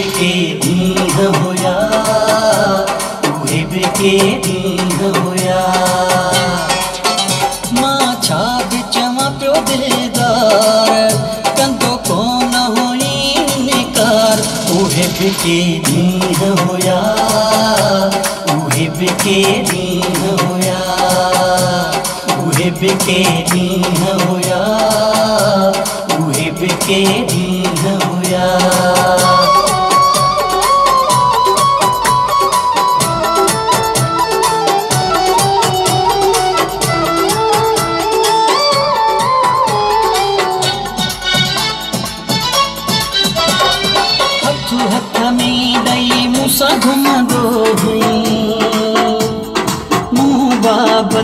बिके दीन होया उहे के दीन होया। माँ छा चवां पियो दिलदार कंदो कोन हुई निकार। उहे के दीन होया उहे के दीन होया। उहे बिके दीन होया उहे के दीन होया।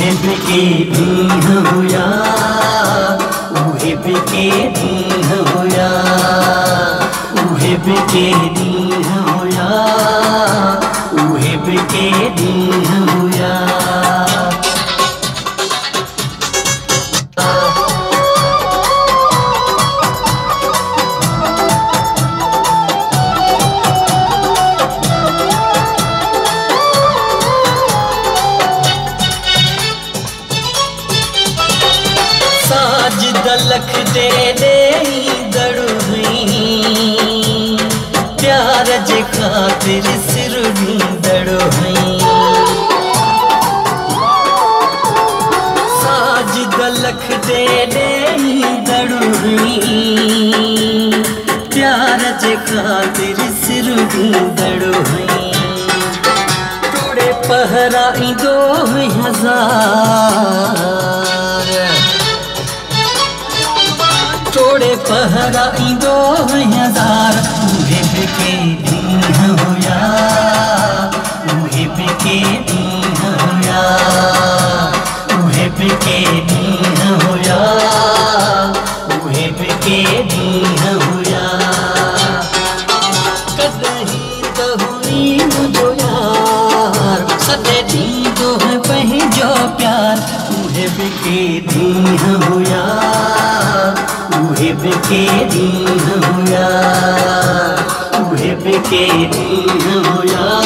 बिके दीन हुया उहे के दीन हुया उहे बिके दीन हुया उहे के दीन दलख दे दे दड़ु हुई प्यार जे खातिर सिर भी दड़ो हुई साज दलख दे दे दड़ु हुई प्यार जे खातिर सिर भी दड़ो हुई टोड़े पहरा ईंदो हुई हज़ार पहरा ईंदो हज़ार उहे बिके दीन हुया उहे बिके दीन हुया उहे बिके दीन हुया उहे बिके दीन हुया कदही तो हुई मुझो यार। दीदो है पंहिंजो प्यार। उहे बिके दीन हुया उहे दिन दीन हुया के दिन दीन